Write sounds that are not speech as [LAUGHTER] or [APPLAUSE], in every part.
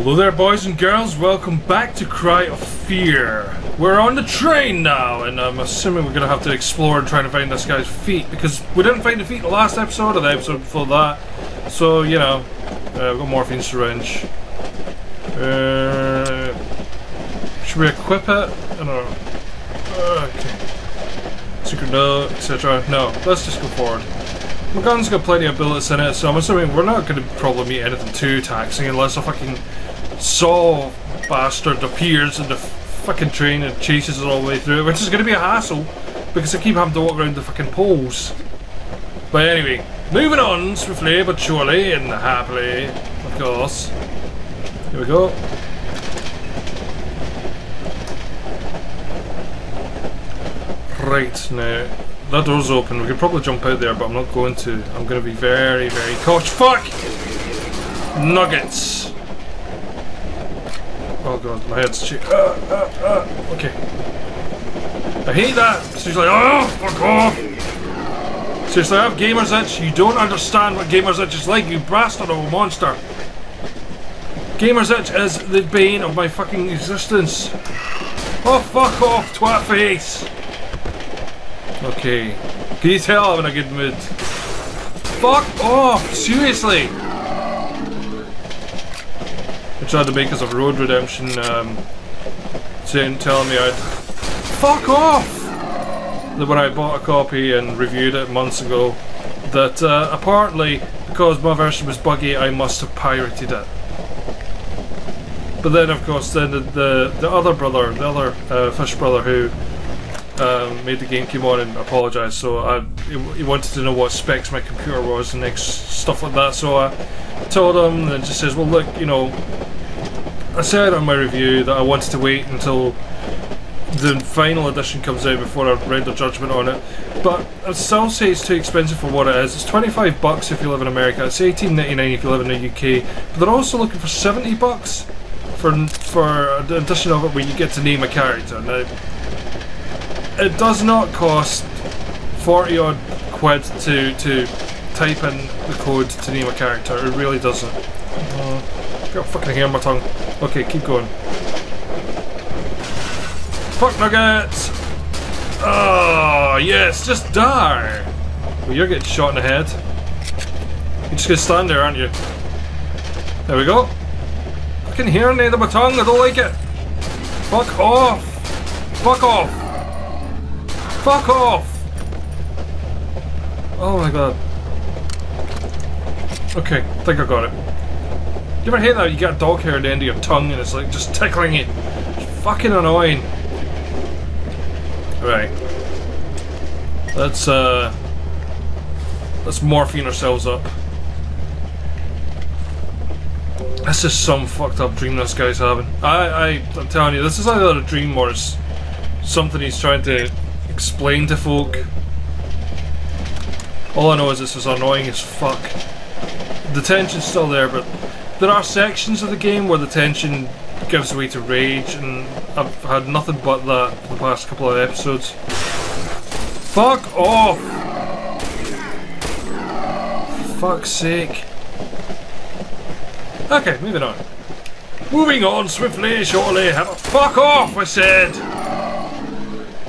Hello there, boys and girls. Welcome back to Cry of Fear. We're on the train now, and I'm assuming we're gonna have to explore and try to find this guy's feet because we didn't find the feet in the last episode or the episode before that. So you know, uh, we've got morphine syringe. Uh, should we equip it? I don't know. Uh, okay. Secret note, etc. No, let's just go forward. My gun's got plenty of bullets in it, so I'm assuming we're not going to probably meet anything too taxing unless a fucking saw bastard appears in the fucking train and chases us all the way through, which is going to be a hassle because I keep having to walk around the fucking poles. But anyway, moving on swiftly but surely and happily, of course. Here we go. Right, now, that door's open. We could probably jump out there, but I'm not going to. I'm going to be very, very cautious. Fuck! Nuggets! Oh god, my head's shit. Uh, uh, uh. Okay. I hate that! She's like, oh, fuck off! Seriously, I have gamer's itch. You don't understand what gamer's itch is like, you bastard of a monster. Gamer's itch is the bane of my fucking existence. Oh, fuck off, twat face! Okay. Can you tell I'm in a good mood? Fuck off! Seriously! They tried to make us a road redemption, um, saying, telling me I'd... Fuck off! That when I bought a copy and reviewed it months ago, that uh, apparently, because my version was buggy, I must have pirated it. But then, of course, then the, the, the other brother, the other uh, fish brother who um, made the game came on and apologised. So I, he wanted to know what specs my computer was and next stuff like that. So I told him and just says, well, look, you know, I said on my review that I wanted to wait until the final edition comes out before I render judgment on it. But I'd still say it's too expensive for what it is. It's 25 bucks if you live in America. It's 18.99 if you live in the UK. But they're also looking for 70 bucks for for the edition of it where you get to name a character. Now, it does not cost 40 odd quid to, to type in the code to name a character. It really doesn't. Uh, got a fucking hair on my tongue. Okay, keep going. Fuck nuggets! Oh, yes, just die! Well, you're getting shot in the head. You're just gonna stand there, aren't you? There we go. Fucking hair on the end of my tongue, I don't like it! Fuck off! Fuck off! Fuck off! Oh my god. Okay, think I got it. You ever hate that? You got dog hair at the end of your tongue and it's like just tickling it. It's fucking annoying. Right. Let's uh let's morphine ourselves up. This is some fucked up dream this guy's having. I, I I'm telling you, this is either a dream or it's something he's trying to explain to folk. All I know is this is annoying as fuck. The tension's still there, but there are sections of the game where the tension gives way to rage, and I've had nothing but that for the past couple of episodes. Fuck off! Fuck's sake. Okay, moving on. Moving on swiftly, shortly. Have a fuck off, I said!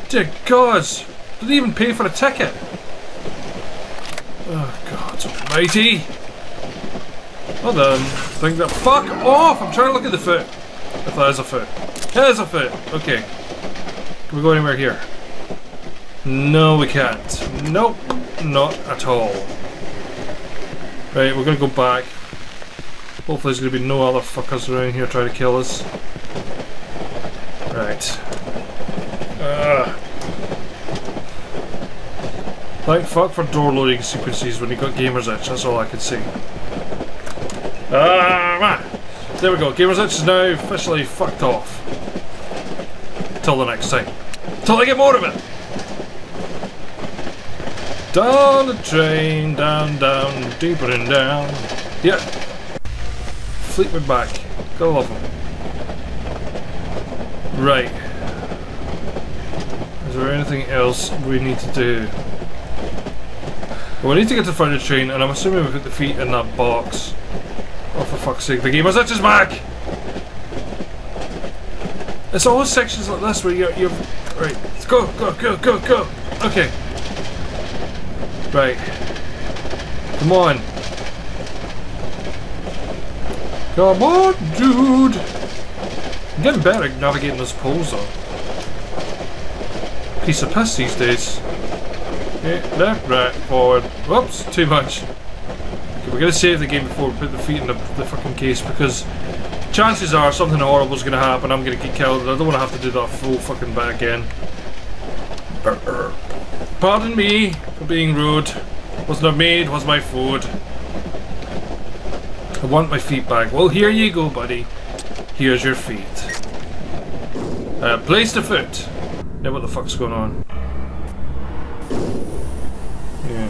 Dear gods! Did they even pay for a ticket? Oh god almighty! Hold on. Think that fuck off! I'm trying to look at the foot. If that is a foot. There's a foot! Okay. Can we go anywhere here? No we can't. Nope. Not at all. Right, we're gonna go back. Hopefully there's gonna be no other fuckers around here trying to kill us. Right. Uh, thank fuck for door loading sequences when you got Gamer's Itch, that's all I can say. Ah, there we go, Gamer's Itch is now officially fucked off. Till the next time. Till I get more of it! Down the train, down, down, deeper and down. Yeah. Fleetwood Mac. Gotta love them. Right. Is there anything else we need to do? Well, we need to get to the the train, and I'm assuming we put the feet in that box. Oh, for fuck's sake, the game gamer's itch is back! It's all sections like this where you're, you're right. Let's go, go, go, go, go. Okay. Right. Come on. Come on, dude. I'm getting better at navigating those poles though. Piece of piss these days. Okay, left, right, forward. Whoops, too much. Okay, we're gonna save the game before we put the feet in the, the fucking case because chances are something horrible is gonna happen. I'm gonna get killed. I don't want to have to do that full fucking bit again. Pardon me for being rude. Was not made, was my food. I want my feet back. Well, here you go, buddy. Here's your feet. Uh, place the foot. Now what the fuck's going on? Yeah.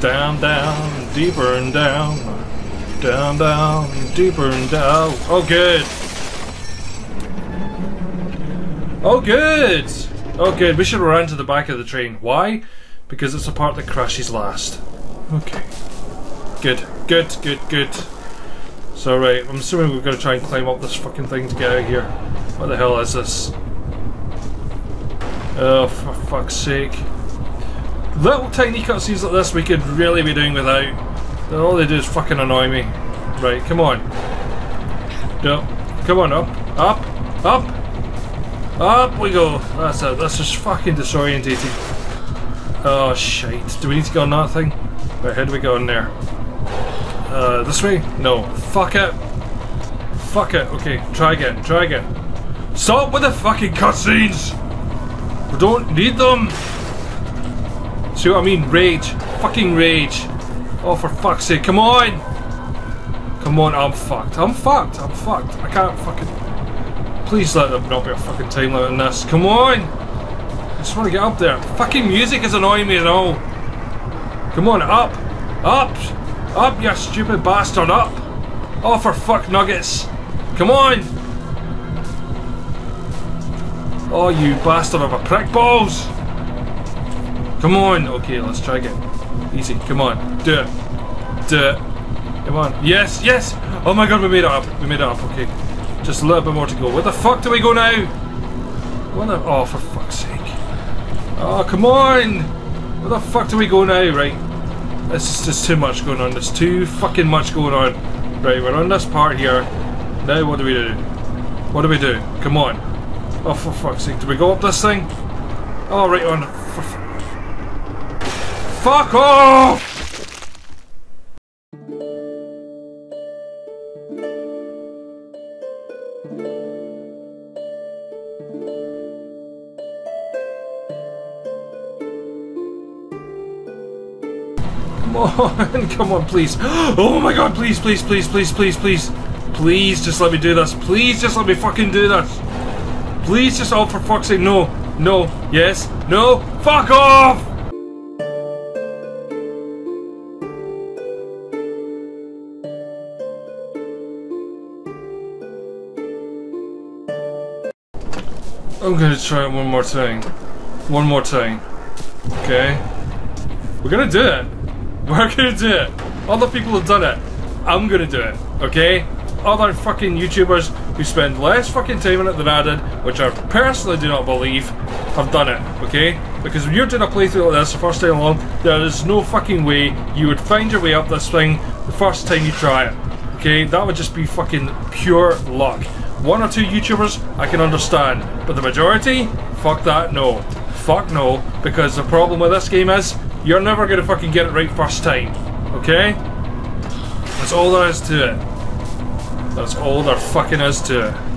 Down, down, deeper and down. Down, down, deeper and down. Oh, good. Oh, good. Oh, good. We should run to the back of the train. Why? Because it's the part that crashes last. Okay. Good, good, good, good. So, right, I'm assuming we're going to try and climb up this fucking thing to get out of here. What the hell is this? Oh, for fuck's sake. Little tiny cutscenes like this we could really be doing without. All they do is fucking annoy me. Right, come on. No. Come on, up. Up. Up. Up we go. That's it. That's just fucking disorientating. Oh, shite. Do we need to go on that thing? Right, how do we go in there? Uh, this way? No. Fuck it. Fuck it. Okay, try again. Try again. Stop with the fucking cutscenes! We don't need them! See what I mean? Rage. Fucking rage. Oh, for fuck's sake. Come on! Come on, I'm fucked. I'm fucked. I'm fucked. I can't fucking... Please let there not be a fucking time limit in this. Come on! I just want to get up there. Fucking music is annoying me and all. Come on, up! Up! Up, you stupid bastard, up! Oh, for fuck nuggets! Come on! Oh, you bastard of a prick balls! Come on! Okay, let's try again. Easy, come on. Do it. Do it. Come on. Yes, yes! Oh my god, we made it up. We made it up, okay. Just a little bit more to go. Where the fuck do we go now? What the- Oh, for fuck's sake. Oh, come on! Where the fuck do we go now? Right. This is just too much going on. There's too fucking much going on. Right, we're on this part here. Now what do we do? What do we do? Come on. Oh, for fuck's sake. Do we go up this thing? Oh, right on. Fuck off! Come on, [LAUGHS] come on, please. Oh my god, please, please, please, please, please, please. Please just let me do this. Please just let me fucking do this. Please just, oh, for fuck's sake, no. No, yes, no, fuck off! I'm gonna try it one more time. One more time. Okay? We're gonna do it. [LAUGHS] We're gonna do it. Other people have done it. I'm gonna do it. Okay? Other fucking YouTubers who spend less fucking time on it than I did, which I personally do not believe, have done it. Okay? Because when you're doing a playthrough like this the first time along, there is no fucking way you would find your way up this thing the first time you try it. Okay? That would just be fucking pure luck. One or two YouTubers, I can understand. But the majority? Fuck that, no. Fuck no. Because the problem with this game is, you're never gonna fucking get it right first time. Okay? That's all there is to it. That's all there fucking is to it.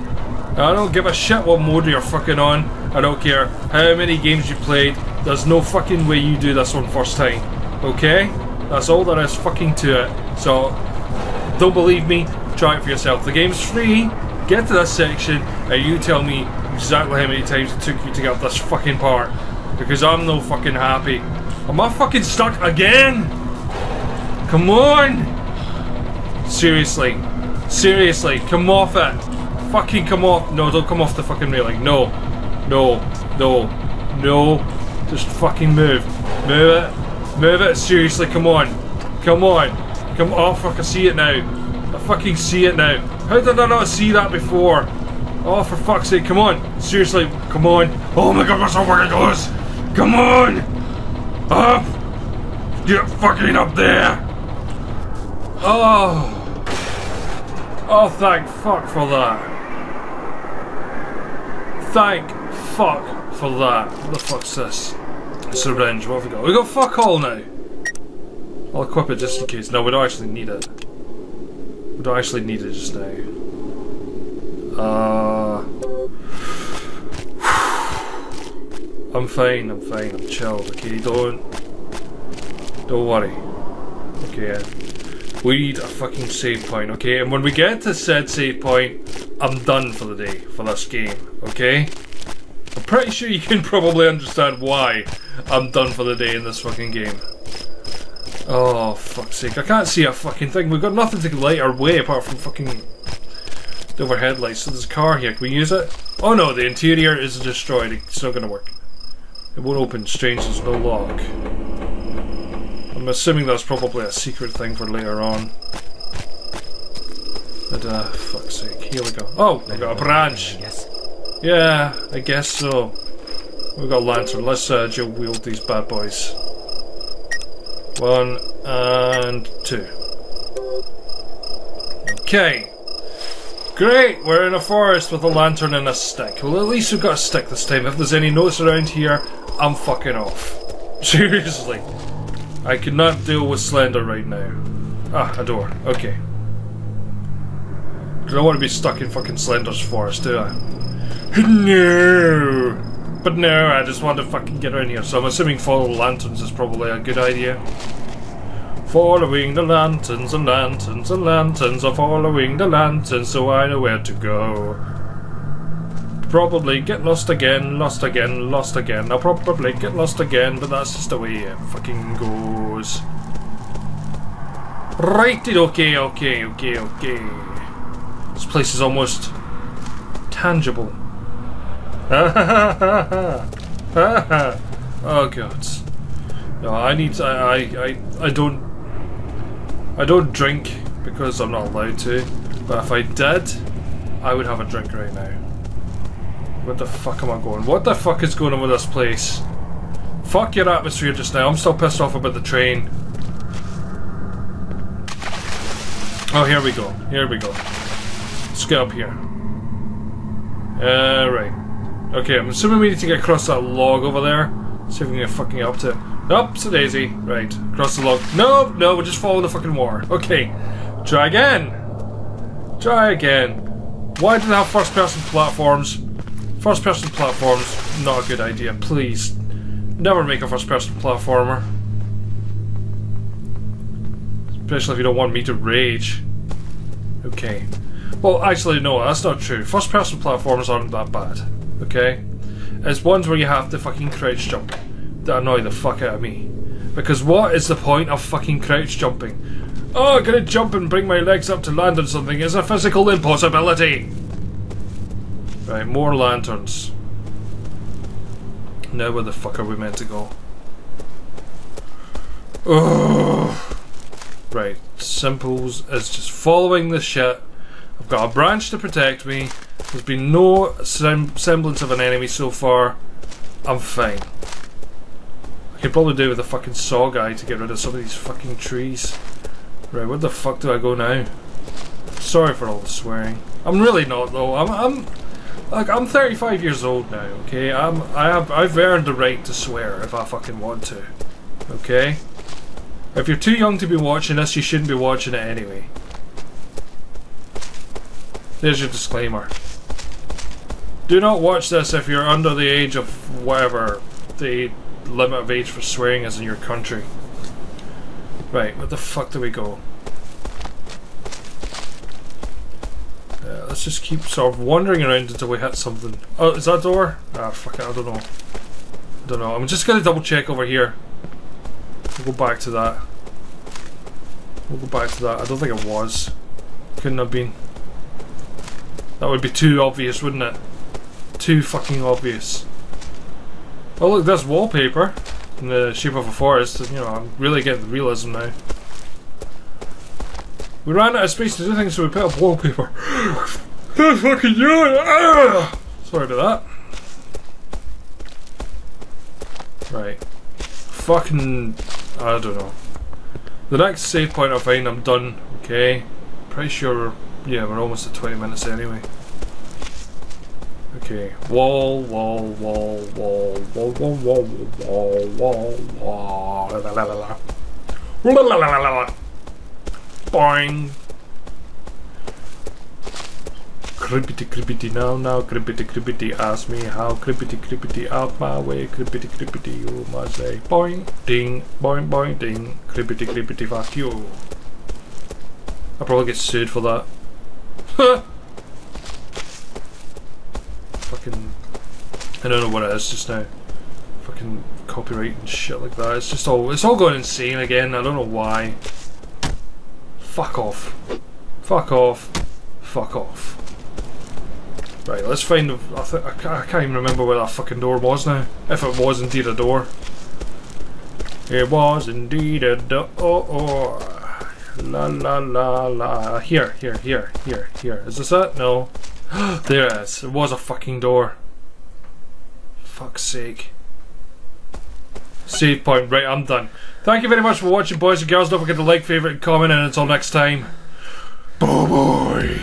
I don't give a shit what mode you're fucking on. I don't care how many games you played. There's no fucking way you do this one first time. Okay? That's all there is fucking to it. So, don't believe me? Try it for yourself. The game's free. Get to this section and you tell me exactly how many times it took you to get this fucking part. Because I'm no fucking happy. Am I fucking stuck again? Come on! Seriously. Seriously, come off it. Fucking come off. No, don't come off the fucking railing. No. No. No. No. Just fucking move. Move it. Move it. Seriously, come on. Come on. Come on. Oh, fuck, I see it now. I fucking see it now. How did I not see that before? Oh, for fuck's sake, come on. Seriously, come on. Oh my god, that's how fucking goes. Come on. Up. Get fucking up there. Oh. Oh, thank fuck for that. Thank fuck for that. What the fuck's this? A syringe, what have we got? We got fuck all now. I'll equip it just in case. No, we don't actually need it. We don't actually need it just now. Uh, [SIGHS] I'm fine, I'm fine, I'm chilled, okay? Don't... Don't worry. Okay, we need a fucking save point, okay? And when we get to said save point, I'm done for the day, for this game, okay? I'm pretty sure you can [LAUGHS] probably understand why I'm done for the day in this fucking game. Oh, fuck's sake. I can't see a fucking thing. We've got nothing to light our way apart from fucking the overhead lights. So there's a car here. Can we use it? Oh no, the interior is destroyed. It's not going to work. It won't open. Strange, there's no lock. I'm assuming that's probably a secret thing for later on. But, uh, fuck's sake. Here we go. Oh, we got a branch. Yes. Yeah, I guess so. We've got a lantern. Let's uh, dual wield these bad boys. One and two. Okay. Great, we're in a forest with a lantern and a stick. Well, at least we've got a stick this time. If there's any notes around here, I'm fucking off. [LAUGHS] Seriously. I cannot deal with Slender right now. Ah, a door. Okay. I don't want to be stuck in fucking Slender's forest, do I? No! But no, I just want to fucking get around here. So I'm assuming follow lanterns is probably a good idea. Following the lanterns and lanterns and lanterns are following the lanterns so I know where to go. Probably get lost again, lost again, lost again. I'll probably get lost again, but that's just the way it fucking goes. Righty, okay, okay, okay, okay. This place is almost tangible. [LAUGHS] oh god. No, I need to, I, I, I don't I don't drink because I'm not allowed to, but if I did, I would have a drink right now. What the fuck am I going? What the fuck is going on with this place? Fuck your atmosphere just now, I'm still pissed off about the train. Oh, here we go, here we go. Let's get up here. Uh, right. Okay, I'm assuming we need to get across that log over there. See if we can get fucking up to it. Nope, so daisy. Right, across the log. No, no, we're just following the fucking war. Okay, try again. Try again. Why do they have first person platforms? First person platforms, not a good idea. Please, never make a first person platformer. Especially if you don't want me to rage. Okay. Well, actually, no, that's not true. First person platformers aren't that bad okay? It's ones where you have to fucking crouch jump that annoy the fuck out of me. Because what is the point of fucking crouch jumping? Oh, I'm gonna jump and bring my legs up to land on something is a physical impossibility! Right, more lanterns. Now where the fuck are we meant to go? Oh. Right, simples is just following the shit. I've got a branch to protect me. There's been no sem semblance of an enemy so far. I'm fine. I could probably do with a fucking saw guy to get rid of some of these fucking trees. Right, where the fuck do I go now? Sorry for all the swearing. I'm really not though. I'm I'm like I'm 35 years old now, okay? I'm I have I've earned the right to swear if I fucking want to. Okay? If you're too young to be watching this, you shouldn't be watching it anyway. There's your disclaimer. Do not watch this if you're under the age of whatever the limit of age for swearing is in your country. Right, where the fuck do we go? Uh, let's just keep sort of wandering around until we hit something. Oh, is that door? Ah, fuck it, I don't know. I don't know. I'm just gonna double check over here. We'll go back to that. We'll go back to that. I don't think it was. Couldn't have been. That would be too obvious, wouldn't it? too fucking obvious. Oh look, there's wallpaper in the shape of a forest. You know, I'm really getting the realism now. We ran out of space to do things, so we put up wallpaper. [GASPS] That's fucking you! Ah! Sorry about that. Right. Fucking. I don't know. The next save point I find, I'm done. Okay. Pretty sure. Yeah, we're almost at 20 minutes anyway. Okay. Wall, wall, wall, wall, wall, wall, wall, wall, wall, wall. La la la la. La la la la la. Boing. Cribbity cribbity now now cribbity cribbity ask me how cribbity cribbity out my way cribbity cribbity you must say boing ding boing boing ding cribbity cribbity fuck you. I'll probably get sued for that. Fucking I don't know what it is just now. Fucking copyright and shit like that. It's just all it's all going insane again. I don't know why. Fuck off. Fuck off. Fuck off. Right, let's find. I, th I, I can't even remember where that fucking door was now. If it was indeed a door. It was indeed a door. La la la la. Here, here, here, here, here. Is this it? No. [GASPS] there it is. It was a fucking door. Fuck's sake. Save point. Right, I'm done. Thank you very much for watching, boys and girls. Don't forget to like, favourite, and comment, and until next time. Bye bye.